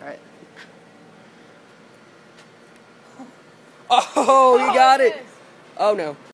Alright. Oh, you got it! Oh, oh no.